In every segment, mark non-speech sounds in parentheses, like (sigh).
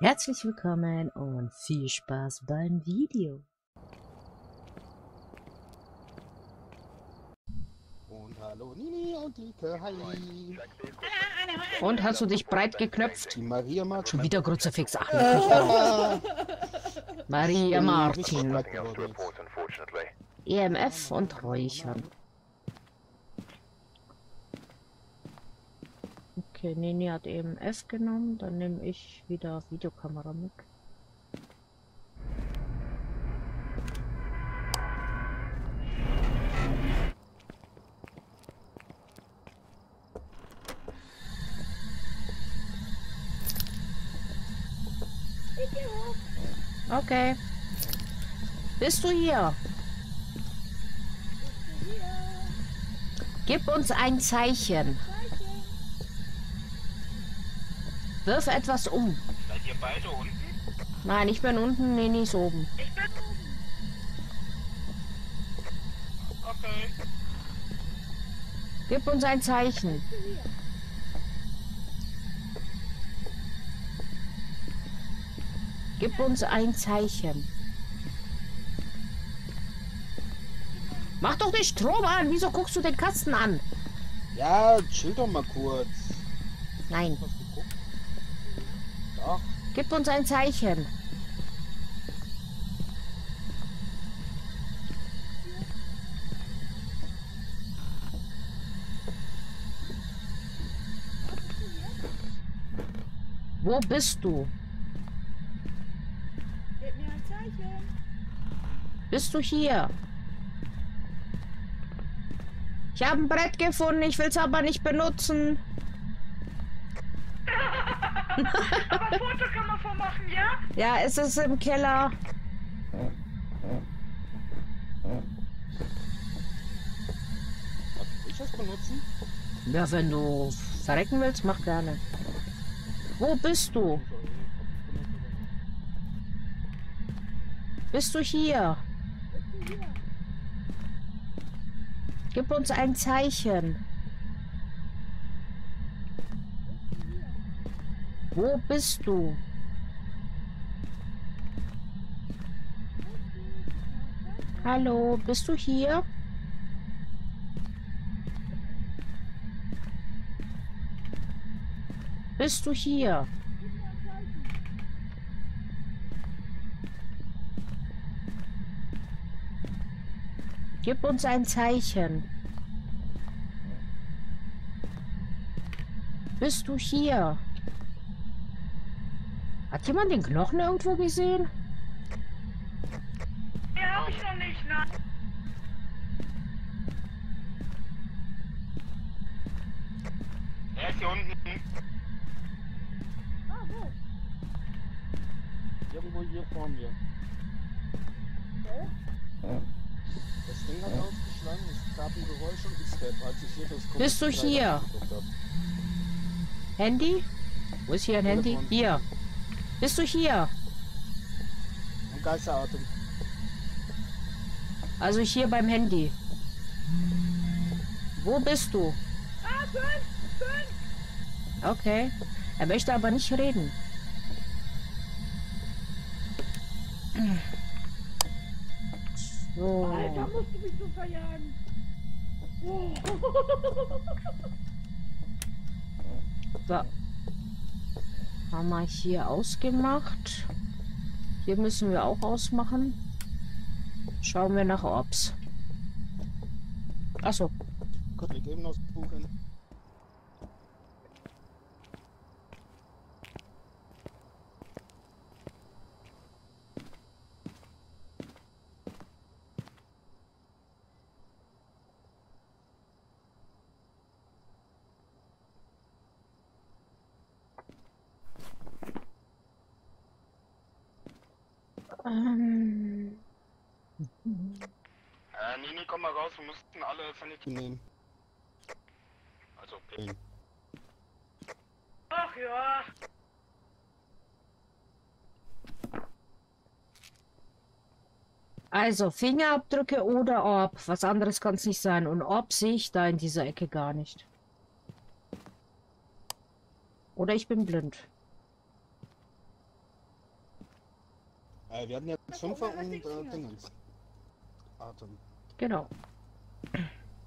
Herzlich willkommen und viel Spaß beim Video. Und hallo Nini und Lieke, hi. Und hast du dich breit geknöpft? Die Maria Martin. Schon wieder Kruzifix. Ach, leck mich doch. Ah, Maria Martin. EMF und Räuchern. Okay, Nini hat EMF genommen. Dann nehme ich wieder Videokamera mit. Okay. Bist du hier? Gib uns ein Zeichen. Wirf etwas um. Seid ihr beide unten? Nein, ich bin unten, Nini ist oben. Okay. Gib uns ein Zeichen. Gib uns ein Zeichen. Mach doch den Strom an. Wieso guckst du den Kasten an? Ja, chill doch mal kurz. Nein. Hast du geguckt? Doch. Gib uns ein Zeichen. Wo bist du? Gib mir ein Zeichen. Bist du hier? Ich habe ein Brett gefunden, ich will es aber nicht benutzen. Aber Foto kann man von machen, ja? Ja, es ist im Keller. Darf ich das benutzen? Ja, wenn du verrecken willst, mach gerne. Wo bist du? Bist du hier? Gib uns ein Zeichen. Wo bist du? Hallo, bist du hier? Bist du hier? Gib uns ein Zeichen. Bist du hier? Hat jemand den Knochen irgendwo gesehen? Ja, ich noch nicht, ne? Er ist hier unten. Ah, wo? Irgendwo hier vor mir. Das Ding hat aufgeschlagen, es gab ein Geräusch und ich step, als ich hier das Bist du hier? Handy? Wo ist hier ein Handy? Telefon. Hier. Bist du hier? Und Geisteratem. Also hier beim Handy. Wo bist du? Ah, fünf, fünf. Okay. Er möchte aber nicht reden. So. Alter, musst du mich so verjagen. Oh. So. Haben wir hier ausgemacht. Hier müssen wir auch ausmachen. Schauen wir nach Orbs. Achso. Wir geben das Buch raus, wir müssten alle Sanity. Nehmen. Also, Nehmen. Ach ja. also Fingerabdrücke oder Orb. Was anderes kann es nicht sein. Und Orb sehe ich da in dieser Ecke gar nicht. Oder ich bin blind. Äh, wir hatten war mein und äh. Dingens. Atem. Genau.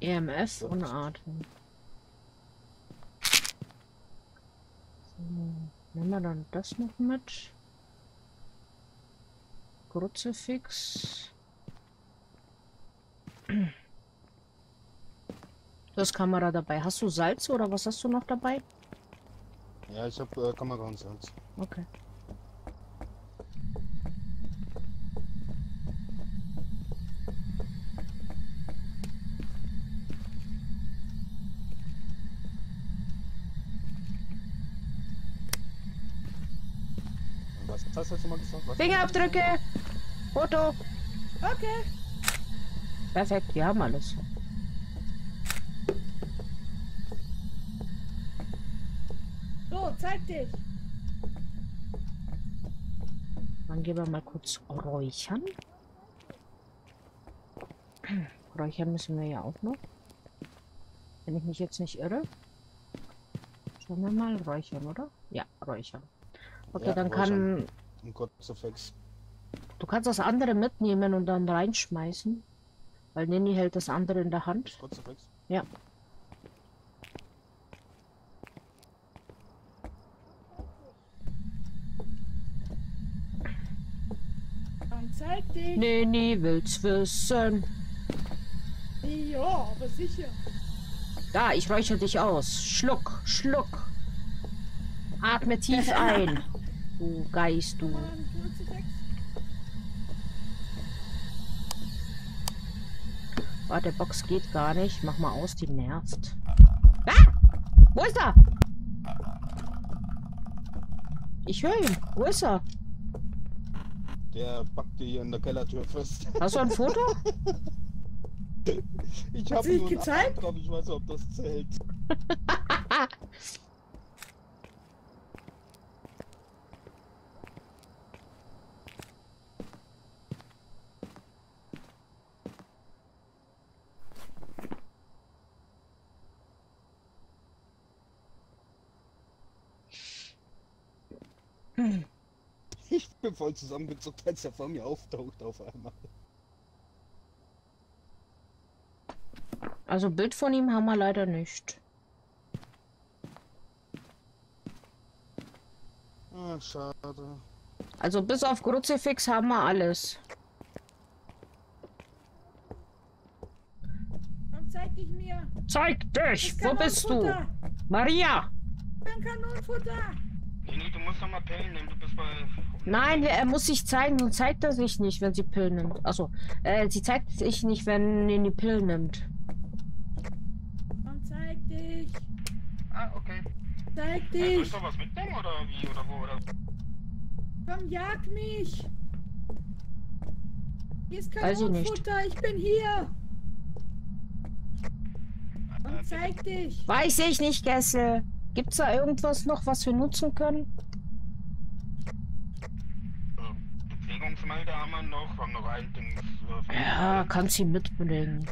EMF und Atem. So, nehmen wir dann das noch mit. Kruzifix. Du hast Kamera dabei. Hast du Salz oder was hast du noch dabei? Ja, ich hab äh, Kamera und Salz. Okay. Du jetzt mal gesagt? Was Fingerabdrücke! Foto! Okay. Perfekt, wir haben alles. So, zeig dich. Dann gehen wir mal kurz räuchern. (clears throat) Räuchern müssen wir ja auch noch. Wenn ich mich jetzt nicht irre. Schauen wir mal, räuchern, oder? Ja, räuchern. Okay, Ja, dann räuchern. kann... Ein Kurzefix. Du kannst das andere mitnehmen und dann reinschmeißen. Weil Nini hält das andere in der Hand. Kurzefix. Ja. Dann zeig dich. Nini will's wissen. Ja, aber sicher. Da, ich räuchere dich aus. Schluck, schluck. Atme tief (laughs) ein. Du Geist, du. Warte, Box geht gar nicht. Mach mal aus, die nervt. Ah! Wo ist er? Ich höre ihn. Wo ist er? Der packt die hier in der Kellertür fest. Hast du ein Foto? (laughs) Ich Hat hab sie nur dich einen gezeigt? Ich weiß nicht, ob das zählt. (laughs) Ich bin voll zusammengezuckt, als er vor mir auftaucht auf einmal. Also Bild von ihm haben wir leider nicht. Ah, schade. Also bis auf Kruzifix haben wir alles. Dann zeig dich mir. Zeig dich! Wo bist du? Maria! Ein Kanonenfutter. Du musst doch mal Pillen nehmen, du bist bei... Nein, er muss sich zeigen, sonst zeigt er sich nicht, wenn sie Pillen nimmt. Achso, äh, sie zeigt sich nicht, wenn er die Pillen nimmt. Dann zeig dich. Ah, okay. Zeig ich dich. doch was mitnehmen oder wie oder wo oder... Komm, jag mich. Hier ist Weiß ich nicht. Kanonenfutter. Ich bin hier. Dann Äh, zeig dich. Weiß ich nicht, Gessel. Gibt's da irgendwas noch, was wir nutzen können? Äh, Bewegungsmelder haben wir noch, wir haben noch ein Ding... Ja, kann sie mitbringen.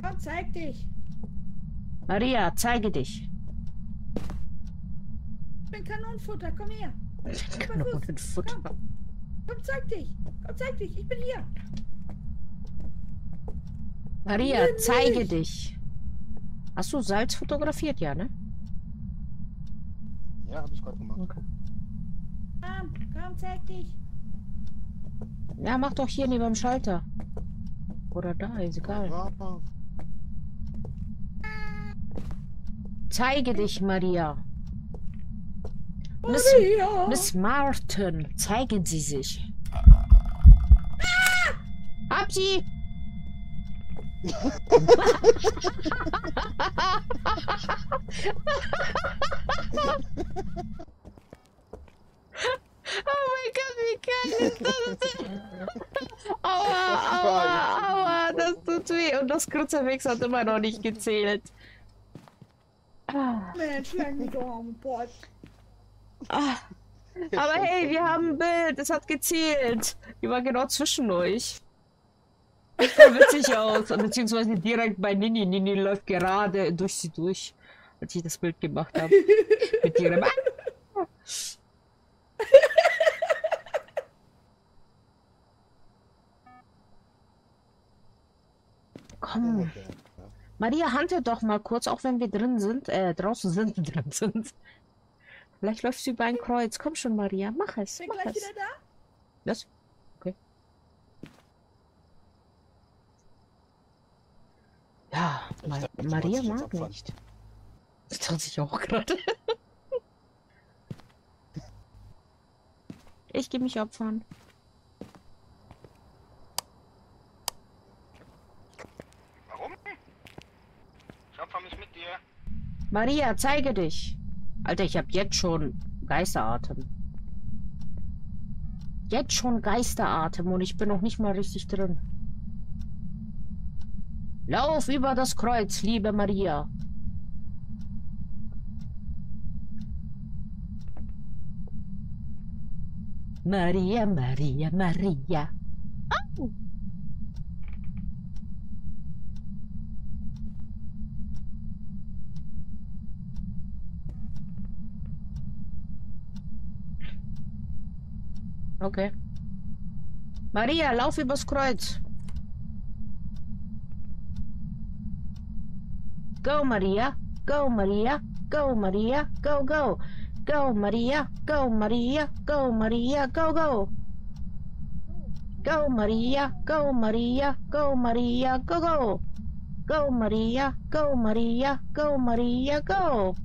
Komm, zeig dich. Maria, zeige dich. Ich bin Kanonenfutter. Komm her. Kanonenfutter. Komm, zeig dich. Komm, zeig dich. Ich bin hier. Maria, Nimm zeige mich. dich. Hast du Salz fotografiert, ja, ne? Ja, hab ich gerade gemacht. Okay. Komm, komm, zeig dich. Ja, mach doch hier neben dem Schalter. Oder da, ist egal. Ja, Zeige dich, Maria. Miss, Maria. Miss Martin, zeigen Sie sich. Hab sie! (laughs) oh mein Gott, wie geil ist das denn? (laughs) Aua, aua, aua, das tut weh. Und das Kruzifix hat immer noch nicht gezählt. Ah. Mensch, leck mich doch am Pott. Ah. (laughs) Aber hey, wir haben ein Bild. Es hat gezählt. Die war genau zwischen euch. Das sah witzig aus. Beziehungsweise direkt bei Nini. Nini läuft gerade durch sie durch, als ich das Bild gemacht habe. (laughs) Mit ihrem. Komm. Maria, handelt doch mal kurz, auch wenn wir drin sind, äh, draußen sind, (laughs) drin sind. Vielleicht läuft sie über ein Kreuz. Komm schon, Maria, mach es. Bin Mach gleich es. wieder da. Was? Okay. Ja, Ma dachte, Maria mag nicht. Das dachte ich auch gerade. (laughs) ich gehe mich opfern. Warum? Ich opfer mich mit dir. Maria, zeige dich. Alter, ich hab jetzt schon Geisteratem. Jetzt schon Geisteratem und ich bin noch nicht mal richtig drin. Lauf über das Kreuz, liebe Maria. Maria, Maria, Maria. Au. Okay. Maria, lauf übers Kreuz. Go, Maria. Go, Maria. Go, Maria. Go, go. Go, Maria. Go, Maria. Go, Maria. Go, go. Go, Maria. Go, Maria. Go, Maria. Go, go. Go, Maria. Go, Maria. Go, Maria. Go.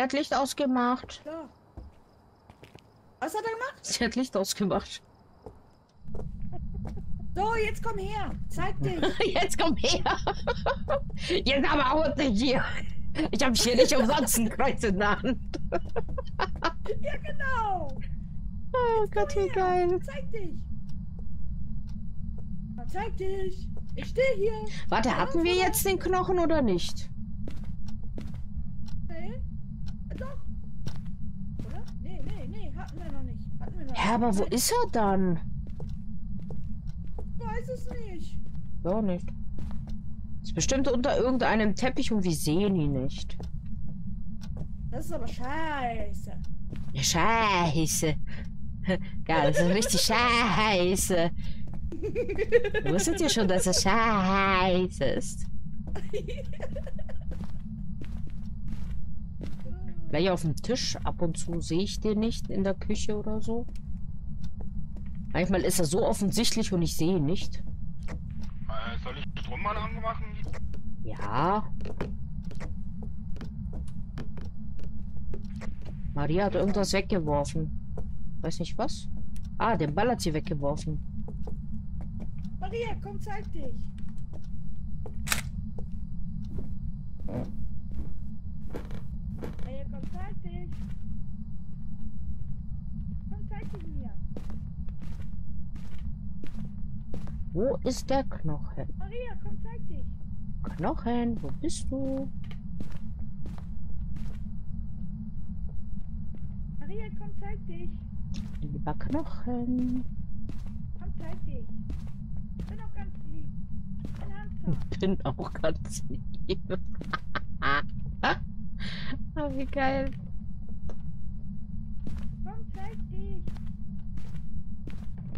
Wer hat Licht ausgemacht? So. Was hat er gemacht? (laughs) Sie hat Licht ausgemacht. So, jetzt komm her. Zeig dich. (laughs) Jetzt komm her. Jetzt aber haut nicht hier. Ich habe hier nicht umsonst ein Kreuz in der Hand. ja, genau. Oh Gott, wie geil. Zeig dich. Zeig dich. Ich stehe hier. Warte, hatten wir jetzt den Knochen oder nicht? Nee. Äh, Doch. Oder? Nee, nee, nee. Hatten wir noch Ja, aber wo ist er dann? Ich weiß es nicht. Ja, nicht. Ist bestimmt unter irgendeinem Teppich und wir sehen ihn nicht. Das ist aber scheiße. Ja, scheiße. (laughs) Ja, das ist richtig scheiße. Wusstet ihr schon, dass es scheiße ist? (laughs) Gleich auf dem Tisch. Ab und zu sehe ich den nicht in der Küche oder so. Manchmal ist er so offensichtlich und ich sehe ihn nicht. Äh, soll ich Stromalarm machen? Ja. Maria hat irgendwas weggeworfen. Weiß nicht was. Ah, den Ball hat sie weggeworfen. Maria, komm, zeig dich. Maria, komm, zeig dich. Komm, zeig dich mir. Wo ist der Knochen? Maria, komm, zeig dich. Knochen, wo bist du? Maria, komm, zeig dich. Lieber Knochen. Komm, zeig dich. Bin auch ganz lieb. Ein (laughs) Hamster. Bin auch ganz lieb. (laughs) ah, wie geil. Komm, zeig dich.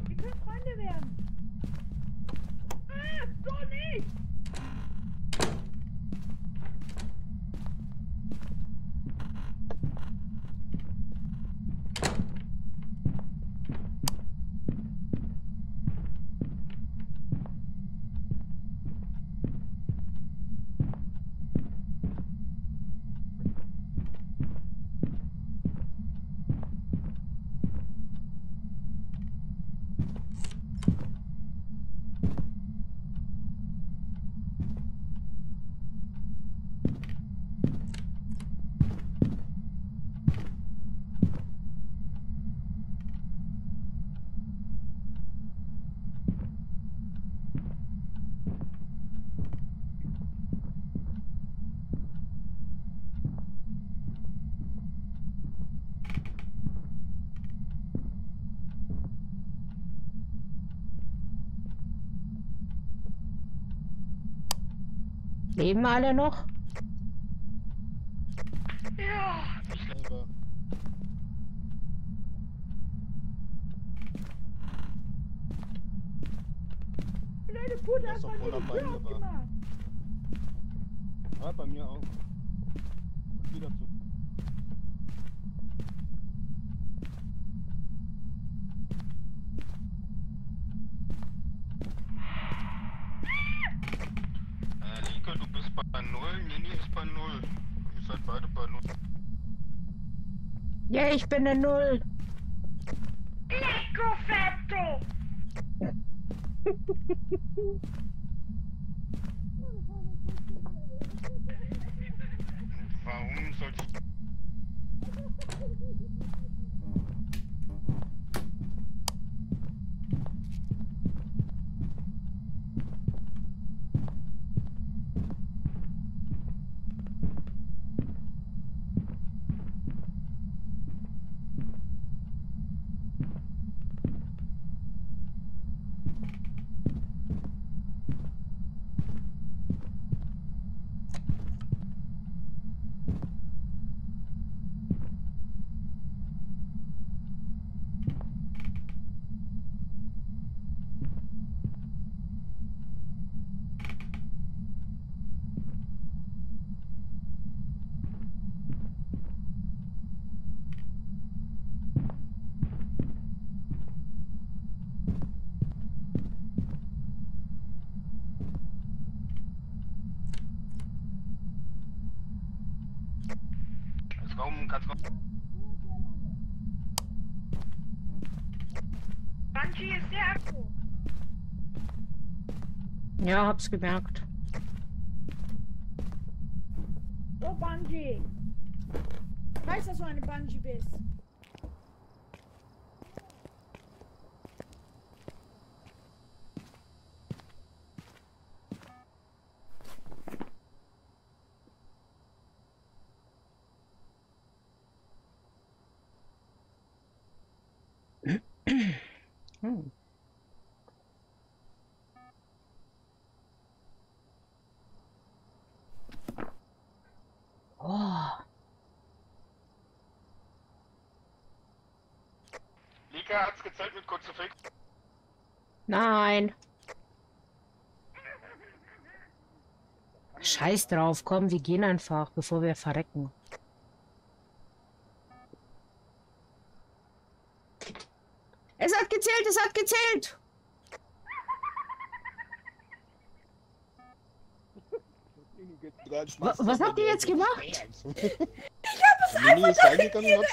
Wir können Freunde werden. Ah, so nicht. Leben alle noch? Ja. Aber Blöde Putte Das hat wohl die Tür aufgemacht. Ja, bei mir auch. Zu. Äh, Bist bei 0, Nini ist bei 0. Ihr seid beide bei 0. Ja, ich bin eine Null. Lecco fetto! Warum sollte ich... Ja, hab's gemerkt. So, Banshee. Ich weiß, dass du eine Banshee bist. Hm. Oh, Lika hat's Kruzifix. nein. Scheiß drauf, komm, wir gehen einfach, bevor wir verrecken. Es hat gezählt, es hat gezählt. Wa- was habt ihr jetzt gemacht? (laughs) Ich hab's Mini ist reingegangen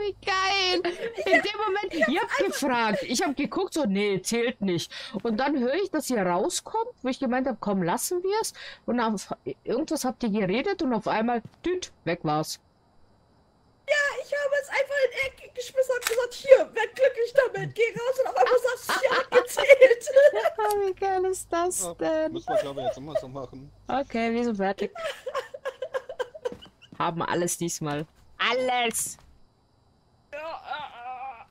wie geil! In dem Moment, ihr habt gefragt. Ich habe geguckt, so, nee, zählt nicht. Und dann höre ich, dass ihr rauskommt, wo ich gemeint habe, komm, lassen wir es. Und auf, irgendwas habt ihr geredet und auf einmal, düt, weg war's. Ich habe es einfach in die Ecke geschmissen und gesagt, hier, werd glücklich damit, geh raus und auf einmal sagst du, ja, gezählt. (laughs) Oh, wie geil ist das Ja, denn? müssen wir, glaube ich, jetzt immer so machen. Okay, wir sind fertig. Haben alles diesmal. Alles! Ja.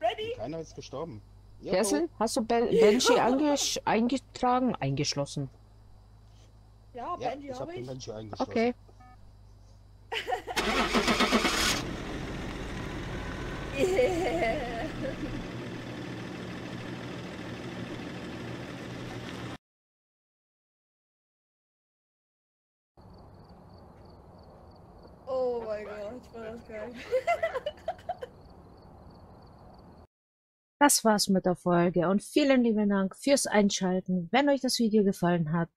Ready? Keiner ist gestorben. Ja, Kessel, hast du Ben- Benji eingetragen? Eingeschlossen. Ja, Ja, Benji ich habe habe den ich. Menschen eingeschlossen. Okay. Yeah. (laughs) (laughs) Oh mein war (laughs) das war's mit der Folge und vielen lieben Dank fürs Einschalten. Wenn euch das Video gefallen hat,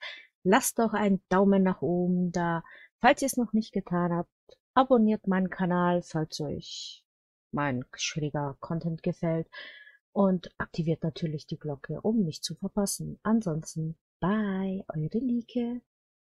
lasst doch einen Daumen nach oben da. Falls ihr es noch nicht getan habt, abonniert meinen Kanal, falls euch mein schräger Content gefällt und aktiviert natürlich die Glocke, um nichts zu verpassen. Ansonsten, bye, eure Lieke.